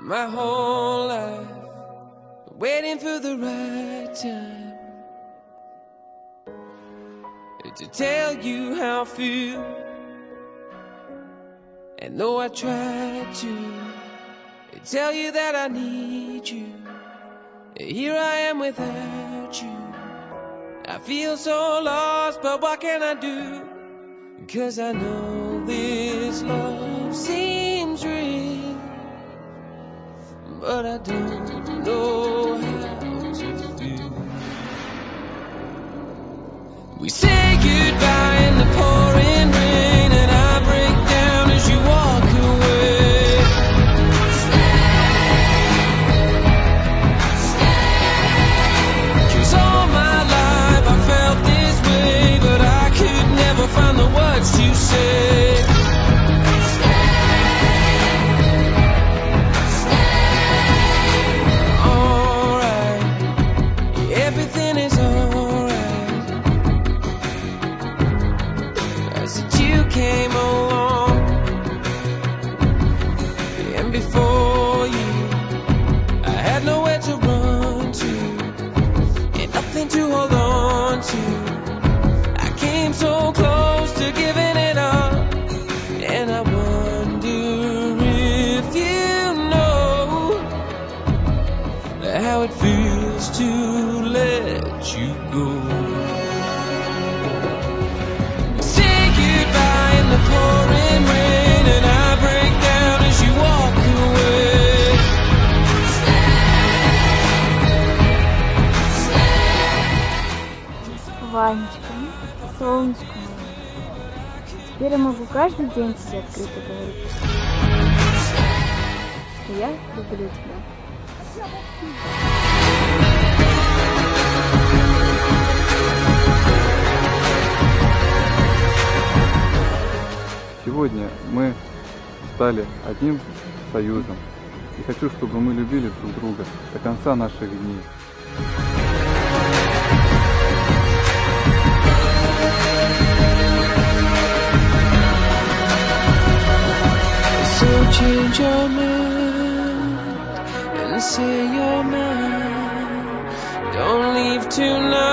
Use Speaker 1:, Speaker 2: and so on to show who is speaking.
Speaker 1: my whole life, waiting for the right time to tell you how I feel. And though I tried to tell you that I need you, here I am without you. I feel so lost, but what can I do? Cause I know this love seems but I don't know how to. We say goodbye before you, I had nowhere to run to, and nothing to hold on to. I came so close to giving it up, and I wonder if you know how it feels to let you go.
Speaker 2: Ванечка, солнышко мое. Теперь я могу каждый день тебе открыто говорить, что я люблю тебя.
Speaker 3: Сегодня мы стали одним союзом. И хочу, чтобы мы любили друг друга до конца наших дней.
Speaker 1: Change your mind and say you're mine. Don't leave tonight.